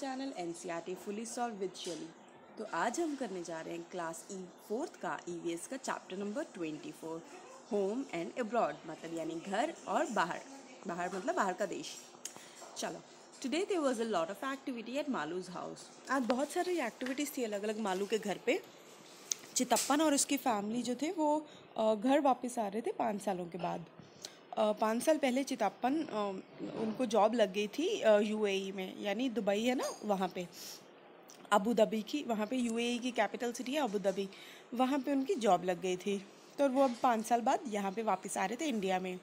Channel N C R T fully solve with शली तो आज हम करने जा रहे हैं क्लास ई फोर्थ का ई वी एस का chapter number twenty four home and abroad मतलब यानी घर और बाहर। बाहर मतलब बाहर का देश। चलो today there was a lot of activity at Malu's house आज बहुत सारी एक्टिविटीज़ थी अलग अलग मालू के घर पे। चितप्पन और उसकी फैमिली जो थे वो घर वापस आ रहे थे पाँच सालों के बाद। पाँच साल पहले चितापन उनको जॉब लग गई थी यूएई में, यानी दुबई है ना, वहाँ पे। अबू धाबी की, वहाँ पे यूएई की कैपिटल सिटी है, अबू धाबी। वहाँ पे उनकी जॉब लग गई थी। तो वो अब पाँच साल बाद यहाँ पे वापस आ रहे थे इंडिया में।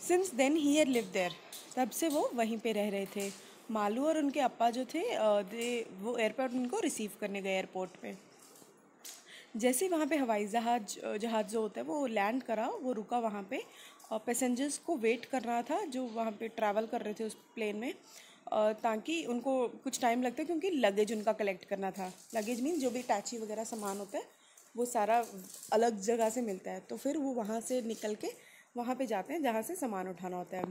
Since then he had live there तब से वो वहीं पे रह रहे थे। मालू और उनके अप्पा जो थे दे, वो एयरपोर्ट उनको रिसीव करने गए एयरपोर्ट पे। जैसे वहाँ पे हवाई जहाज़, जहाज़ जो होता है, वो लैंड करा, वो रुका वहाँ पे। पैसेंजर्स को वेट कर रहा था, जो वहाँ पे ट्रैवल कर रहे थे उस प्लेन में ताकि उनको कुछ टाइम लगता क्योंकि लगेज उनका कलेक्ट करना था। लगेज मीन जो भी टैची वगैरह सामान होता है, वो सारा अलग जगह से मिलता है। तो फिर वो वहाँ से निकल के वहाँ पे जाते हैं, जहाँ से सामान उठाना होता है।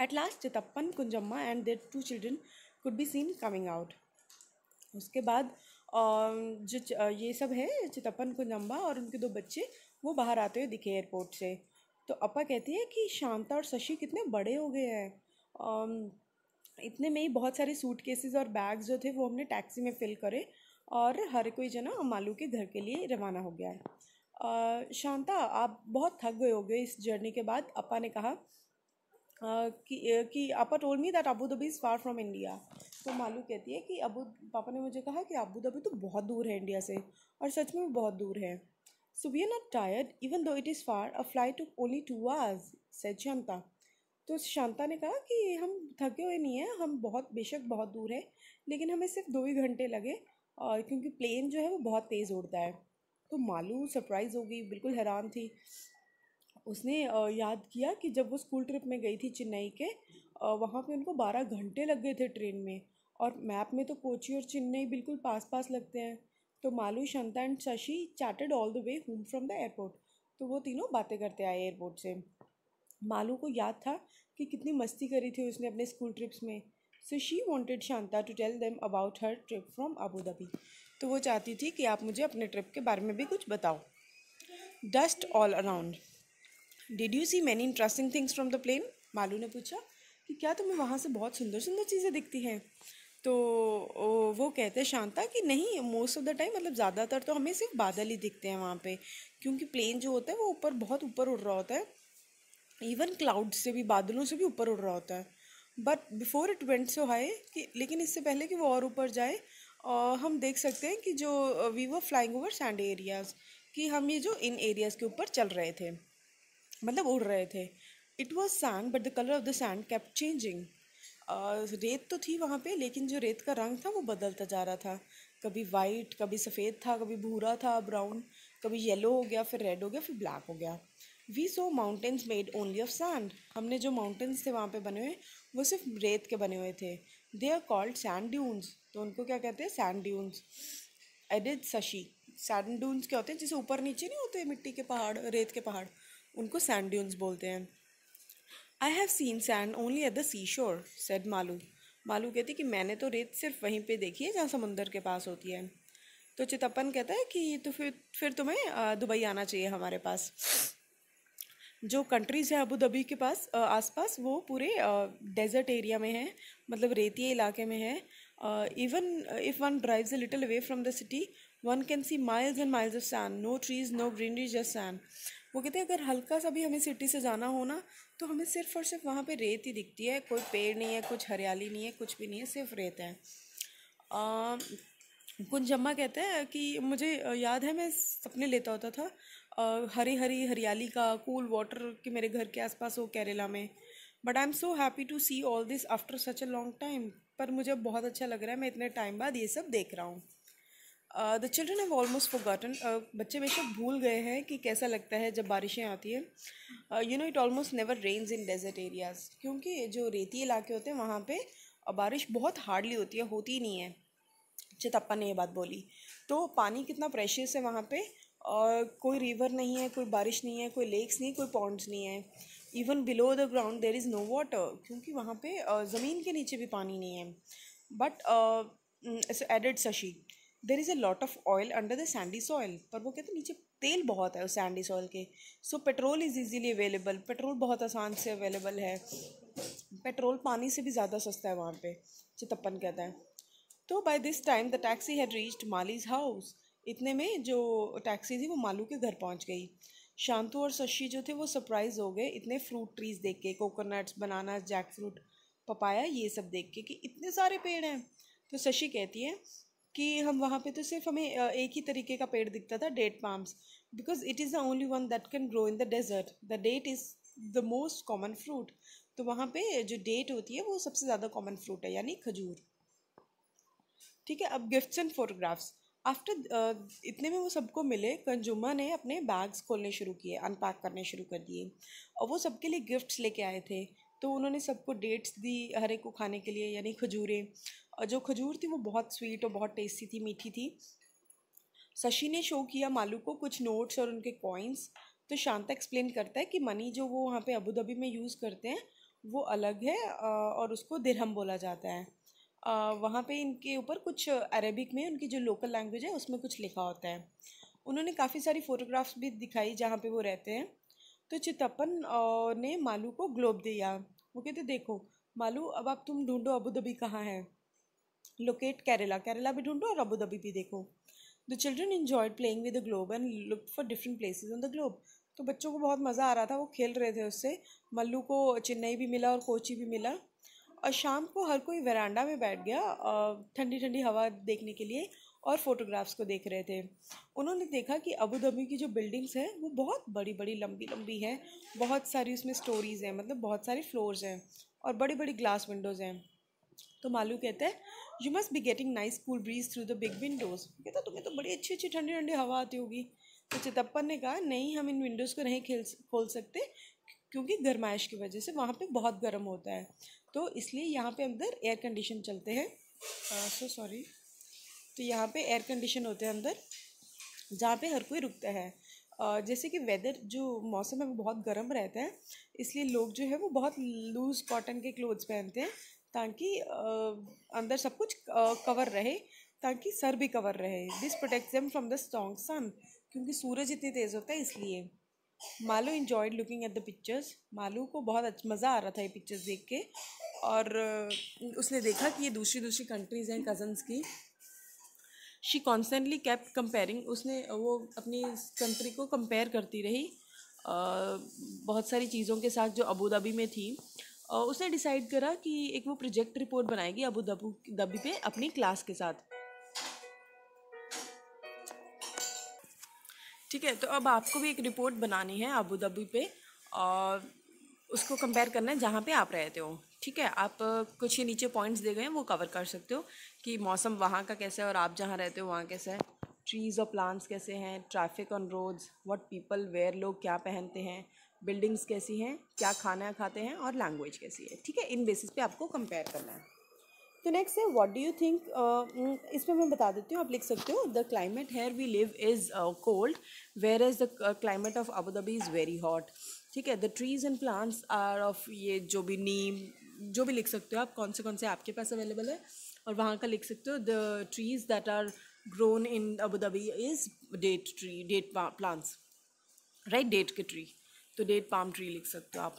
At last Chitappan, Kunjamma and their two children could be seen coming out उसके बाद जो ये सब है, चितप्पन, कुंजम्मा और उनके दो बच्चे, वो बाहर आते हुए दिखे एयरपोर्ट से। तो अपा कहती है कि शांता और शशि कितने बड़े हो गए हैं। इतने में ही बहुत सारे सूट केसेस और बैग्स जो थे वो हमने टैक्सी में फिल करे और हर कोई जना मालू के घर के लिए रवाना हो गया है। शांता, आप बहुत थक गए हो गए इस जर्नी के बाद अपा ने कहा कि कि Appa told me that Abu Dhabi is far from India तो मालू कहती है कि अबू, पापा ने मुझे कहा कि अबू धाबी तो बहुत दूर है इंडिया से और सच में बहुत दूर है। So we are not tired even though it is far. A flight took only two hours, said Shanta. तो शांता ने कहा कि हम थके हुए नहीं हैं हम बहुत बेशक बहुत दूर हैं लेकिन हमें सिर्फ़ दो ही घंटे लगे और क्योंकि प्लेन जो है वो बहुत तेज़ उड़ता है तो मालू सरप्राइज़ हो गई बिल्कुल हैरान थी उसने याद किया कि जब वो स्कूल ट्रिप में गई थी चेन्नई के वहाँ पे उनको बारह घंटे लग गए थे ट्रेन में और मैप में तो कोची और चेन्नई बिल्कुल पास पास लगते हैं तो Malu, Shanta and Shashi chatted all the way home from the airport तो वो तीनों बातें करते आए एयरपोर्ट से। मालू को याद था कि कितनी मस्ती करी थी उसने अपने स्कूल ट्रिप्स में। So she wanted Shanta to tell them about her trip from Abu Dhabi तो वो चाहती थी कि आप मुझे अपने ट्रिप के बारे में भी कुछ बताओ। Dust all around did you see many interesting things from the plane Malu ने पूछा कि क्या तुम्हें वहाँ से बहुत सुंदर सुंदर चीज़ें दिखती हैं? तो वो कहते हैं, शांता, कि नहीं मोस्ट ऑफ़ द टाइम मतलब ज़्यादातर तो हमें सिर्फ़ बादल ही दिखते हैं वहाँ पे, क्योंकि प्लेन जो होता है, वो ऊपर बहुत ऊपर उड़ रहा होता है। इवन क्लाउड से भी, बादलों से भी ऊपर उड़ रहा होता है। But before it went so high कि, लेकिन इससे पहले कि वो और ऊपर जाए हम देख सकते हैं कि जो we were flying over sand areas कि हम ये जो इन एरियाज़ के ऊपर चल रहे थे मतलब उड़ रहे थे। It was sand but the colour of the sand kept changing रेत तो थी वहाँ पे, लेकिन जो रेत का रंग था वो बदलता जा रहा था। कभी वाइट कभी सफ़ेद था, कभी भूरा था ब्राउन कभी येलो हो गया, फिर रेड हो गया, फिर ब्लैक हो गया। We saw mountains made only of sand हमने जो माउंटेन्स थे वहाँ पे बने हुए, वो सिर्फ़ रेत के बने हुए थे। They are called sand dunes तो उनको क्या कहते हैं? Sand dunes added Shashi sand dunes क्या होते हैं? जैसे ऊपर नीचे नहीं होते, मिट्टी के पहाड़, रेत के पहाड़? उनको सैंड ड्यून्स बोलते हैं। I have seen sand only at the sea shore said Malu Malu कहती कि मैंने तो रेत सिर्फ़ वहीं पे देखी है जहाँ समुंदर के पास होती है। तो चितप्पन कहता है कि तो फिर फिर तुम्हें दुबई आना चाहिए हमारे पास। जो कंट्रीज़ है अबू धाबी के पास आसपास वो पूरे डेजर्ट एरिया में है मतलब रेतीय इलाके में है। Even if one drives a little away from the city one can see miles and miles of sand no trees no greenery just sand वो कहते हैं, अगर हल्का सा भी हमें सिटी से जाना हो ना तो हमें सिर्फ़ और सिर्फ़ वहाँ पे रेत ही दिखती है। कोई पेड़ नहीं है, कुछ हरियाली नहीं है, कुछ भी नहीं है, सिर्फ़ रेत है। कुछ जम्मा कहते हैं कि मुझे याद है, मैं सपने लेता होता था हरी हरी हरियाली का कूल वाटर कि मेरे घर के आसपास हो केरला में। But I am so happy to see all this after such a long time पर मुझे बहुत अच्छा लग रहा है, मैं इतने टाइम बाद ये सब देख रहा हूँ। The children have almost forgotten बच्चे बेशक भूल गए हैं कि कैसा लगता है जब बारिशें आती हैं। You know it almost never rains in desert areas क्योंकि जो रेती इलाके होते हैं वहाँ पे uh, बारिश बहुत हार्डली होती है होती ही नहीं है। चितप्पा ने ये बात बोली। तो पानी कितना प्रेशियस है वहाँ पे और कोई रिवर नहीं है कोई बारिश नहीं है कोई लेक्स नहीं कोई पॉन्ड्स नहीं है। Even below the ground there is no water क्योंकि वहाँ पे uh, ज़मीन के नीचे भी पानी नहीं है। But added Shashi there is a lot of oil under the sandy soil पर वो कहते हैं, नीचे तेल बहुत है उस सैंडी सॉयल के। So petrol is easily available petrol बहुत आसान से अवेलेबल है। पेट्रोल पानी से भी ज़्यादा सस्ता है वहाँ पे, चितप्पन कहता है। तो by this time the taxi had reached Malu's house इतने में जो टैक्सी थी, वो मालू के घर पहुँच गई। शांतु और शशि जो थे, वो सरप्राइज़ हो गए। इतने फ्रूट ट्रीज देख के coconuts banana jack fruit papaya ये सब देख के कि इतने सारे पेड़ हैं। तो शशि कहती है कि हम वहाँ पे तो सिर्फ़ हमें एक ही तरीके का पेड़ दिखता था, date palms. Because it is the only one that can grow in the desert the date is the most common fruit तो वहाँ पे जो डेट होती है, वो सबसे ज़्यादा कॉमन फ्रूट है, यानी खजूर। ठीक है, अब गिफ्ट्स एंड फोटोग्राफ्स आफ्टर इतने में वो सबको मिले कंजूमर ने अपने बैग्स खोलने शुरू किए अनपैक करने शुरू कर दिए। और वो सबके लिए गिफ्ट्स लेके आए थे। तो उन्होंने सबको डेट्स दी हर एक को खाने के लिए, यानी खजूरें। और जो खजूर थी वो बहुत स्वीट और बहुत टेस्टी थी, मीठी थी। शशि ने शो किया मालू को कुछ नोट्स और उनके कॉइन्स तो शांता एक्सप्लेन करता है कि मनी जो वो वहाँ पे अबू धाबी में यूज़ करते हैं, वो अलग है और उसको दिरहम बोला जाता है। वहाँ पे इनके ऊपर कुछ अरेबिक में उनकी जो लोकल लैंग्वेज है, उसमें कुछ लिखा होता है। उन्होंने काफ़ी सारी फ़ोटोग्राफ्स भी दिखाई जहाँ पे वो रहते हैं। तो चितपन ने मालू को ग्लोब दिया। वो कहते, देखो, मालू, अब आप तुम ढूंढो अबू धाबी कहाँ है? लोकेट केरला केरला भी ढूंढो और अबू धाबी भी देखो। The children enjoyed playing with the globe and look for different places on the globe तो बच्चों को बहुत मज़ा आ रहा था, वो खेल रहे थे उससे। मल्लू को चेन्नई भी मिला और कोची भी मिला। और शाम को हर कोई वरांडा में बैठ गया ठंडी ठंडी हवा देखने के लिए और फोटोग्राफ्स को देख रहे थे। उन्होंने देखा कि अबू धाबी की जो बिल्डिंग्स हैं, वो बहुत बड़ी बड़ी लंबी लंबी हैं। बहुत सारी उसमें स्टोरीज़ हैं मतलब बहुत सारे फ्लोर्स हैं और बड़ी बड़ी ग्लास विंडोज़ हैं। तो मालू कहते हैं you must be getting nice cool breeze through the big windows कहता तुम्हें तो बड़ी अच्छी अच्छी ठंडी ठंडी हवा आती होगी। तो चितप्पन ने कहा नहीं हम इन विंडोज़ को नहीं खेल खोल सकते क्योंकि गर्माइश की वजह से वहाँ पे बहुत गर्म होता है। तो इसलिए यहाँ पे अंदर एयर कंडीशन चलते हैं। सो सॉरी तो यहाँ पे एयर कंडीशन होते हैं अंदर जहाँ पे हर कोई रुकता है। uh, जैसे कि वेदर जो मौसम है वो बहुत गर्म रहता है इसलिए लोग जो है वो बहुत लूज़ कॉटन के क्लोथ्स पहनते हैं ताकि अंदर सब कुछ कवर रहे, ताकि सर भी कवर रहे। This protect them from the strong sun क्योंकि सूरज इतनी तेज़ होता है इसलिए। Malu enjoyed looking at the pictures Malu को बहुत मज़ा आ रहा था ये पिक्चर्स देख के। और उसने देखा कि ये दूसरी दूसरी कंट्रीज़ हैं कज़न्स की। शी कॉन्स्टेंटली कैप्ट कंपेयरिंग उसने, वो अपनी कंट्री को कंपेयर करती रही। बहुत सारी चीज़ों के साथ जो अबू धाबी में थी। उसने डिसाइड करा कि एक वो प्रोजेक्ट रिपोर्ट बनाएगी अबू धाबू धाबी पे अपनी क्लास के साथ। ठीक है तो अब आपको भी एक रिपोर्ट बनानी है अबू धाबी पे और उसको कंपेयर करना है जहाँ पे आप रहते हो। ठीक है, आप कुछ ही नीचे पॉइंट्स दे गए हैं, वो कवर कर सकते हो कि मौसम वहाँ का कैसा है और आप जहाँ रहते हो वहाँ कैसा है। ट्रीज़ और प्लांट्स कैसे हैं traffic on roads what people wear लोग क्या पहनते हैं बिल्डिंग्स कैसी हैं, क्या खाना खाते हैं और लैंग्वेज कैसी है, ठीक है? इन बेसिस पे आपको कंपेयर करना है। तो नेक्स्ट है व्हाट डू यू थिंक इसमें मैं बता देती हूँ, आप लिख सकते हो the climate here we live is cold where is the climate of Abu Dhabi is very hot ठीक है? The trees and plants are of ये जो भी नीम, जो भी लिख सकते हो आप, कौन से कौन से आपके पास अवेलेबल है, और वहाँ का लिख सकते हो the trees that are grown in Abu Dhabi is date tree date plants right date के ट्री तो डेट पाम ट्री लिख सकते हो आप।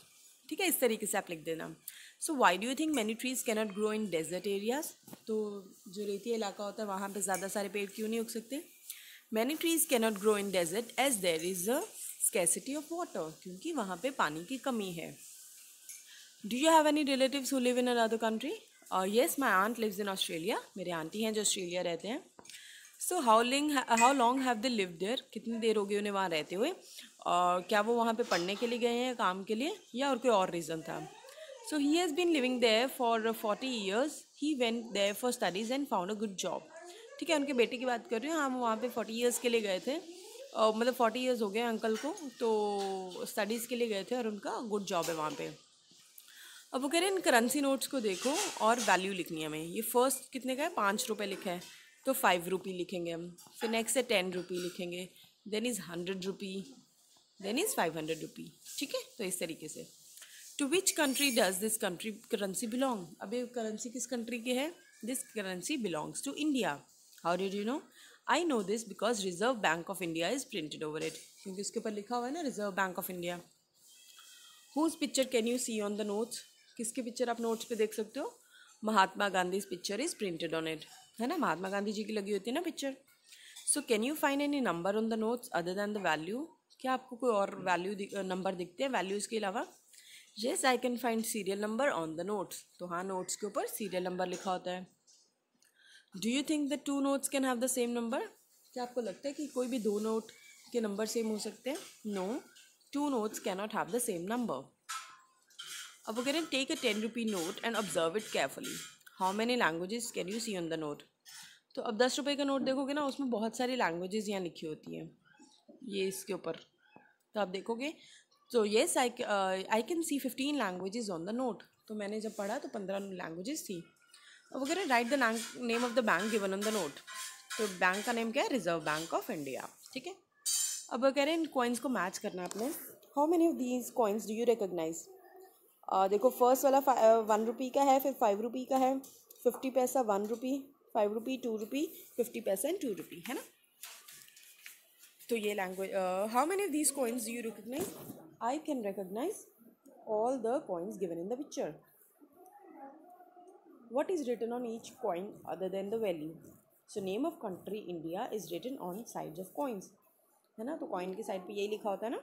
ठीक है, इस तरीके से आप लिख देना। So why do you think many trees cannot grow in desert areas तो जो रेती इलाका होता है, वहाँ पे ज़्यादा सारे पेड़ क्यों नहीं उग सकते? Many trees cannot grow in desert as there is a scarcity of water क्योंकि वहाँ पे पानी की कमी है। Do you have any relative who live in another country yes my aunt lives in Australia मेरे आंटी हैं जो ऑस्ट्रेलिया रहते हैं। So how long how long have they live there कितनी देर हो गई उन्हें वहाँ रहते हुए? और क्या वो वहाँ पे पढ़ने के लिए गए हैं, काम के लिए, या और कोई और रीज़न था? So he has been living there for forty years he went there for studies and found a good job ठीक है, उनके बेटे की बात कर रही हूँ। हम वहाँ पे फोर्टी ईयर्स के लिए गए थे। और मतलब फोर्टी ईयर्स हो गए अंकल को तो स्टडीज़ के लिए गए थे और उनका गुड जॉब है वहाँ पर अब वो कह रहे हैं, इन करेंसी नोट्स को देखो और वैल्यू लिखनी है हमें। ये फ़र्स्ट कितने का है? पाँच रुपये लिखा है। तो फाइव रुपी लिखेंगे हम। फिर नेक्स्ट है टेन रुपी लिखेंगे। Then is hundred rupee then is five hundred rupee ठीक है? तो इस तरीके से। To which country does this country currency belong अब ये करेंसी किस कंट्री की है? This currency belongs to India how did you know I know this because Reserve Bank of India is printed over it क्योंकि उसके ऊपर लिखा हुआ है ना Reserve Bank of India whose picture can you see on the notes किसकी picture आप notes पे देख सकते हो? Mahatma Gandhi picture is printed on it है ना? महात्मा गांधी जी की लगी होती है ना picture so can you find any number on the notes other than the value क्या आपको कोई और वैल्यू नंबर दिखते हैं वैल्यूज़ के अलावा? Yes I can find serial number on the notes तो हाँ नोट्स के ऊपर सीरियल नंबर लिखा होता है। Do you think the two notes can have the same number क्या आपको लगता है कि कोई भी दो नोट के नंबर सेम हो सकते हैं? No two notes can not have the same number अब वो कह रहे हैं take a ten rupee note and observe it carefully how many languages can you see on the note तो अब दस रुपये का नोट देखोगे ना, उसमें बहुत सारी लैंग्वेजेस यहाँ लिखी होती हैं। ये इसके ऊपर। तो आप देखोगे तो yes I I can see fifteen languages on the note तो मैंने जब पढ़ा तो पंद्रह लैंग्वेजेस थी। अब अगर write the name of the bank given on the note तो बैंक का नेम क्या है? रिज़र्व बैंक ऑफ़ इंडिया ठीक है? अब कह रहे हैं इन कॉइन्स को मैच करना आपने। How many of these coins do you recognise देखो फ़र्स्ट वाला वन रुपी का है, फिर फाइव रुपी का है। Fifty paisa one rupee five rupee two rupee fifty paisa and two rupee है ना? तो ये language how many of these coins you recognise I can recognise all the coins given in the picture what is written on each coin other than the value? So, name of country india is written on sides of coins. है ना? तो coin की side पे यही लिखा होता है ना?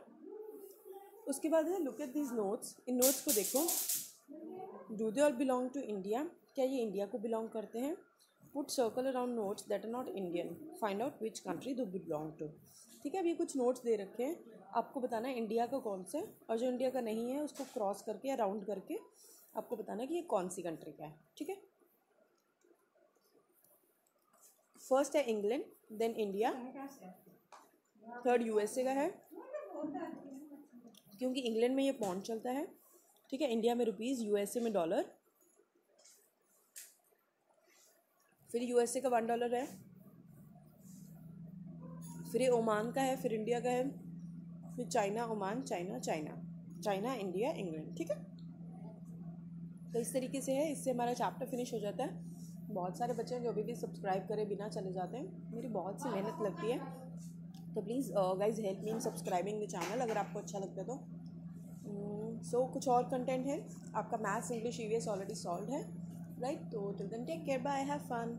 उसके बाद है लुक एट दिस नोट्स इन नोट्स को देखो. Do they all belong to India क्या ये इंडिया को बिलोंग करते हैं? Put circle around notes that are not Indian find out which country do belong to ठीक है, अभी कुछ नोट्स दे रखे हैं। आपको बताना है इंडिया का कौन सा है और जो इंडिया का नहीं है, उसको क्रॉस करके या राउंड करके आपको बताना है कि ये कौन सी कंट्री का है, ठीक है? फ़र्स्ट है England then India third USA का है। क्योंकि इंग्लैंड में ये पॉन्ड चलता है, ठीक है इंडिया में रुपीज़ यूएसए में डॉलर फिर यूएसए का वन डॉलर है। फिर ये ओमान का है फिर इंडिया का है फिर China Oman China China China India England ठीक है? तो इस तरीके से है इससे हमारा चैप्टर फिनिश हो जाता है। बहुत सारे बच्चे हैं जो अभी भी सब्सक्राइब करे बिना चले जाते हैं। मेरी बहुत सी मेहनत लगती है। तो please guys help me in subscribing the channel अगर आपको अच्छा लगता है तो। सो so, कुछ और कंटेंट है? आपका maths English EVS already solve है राइट तो till then take care bye have fun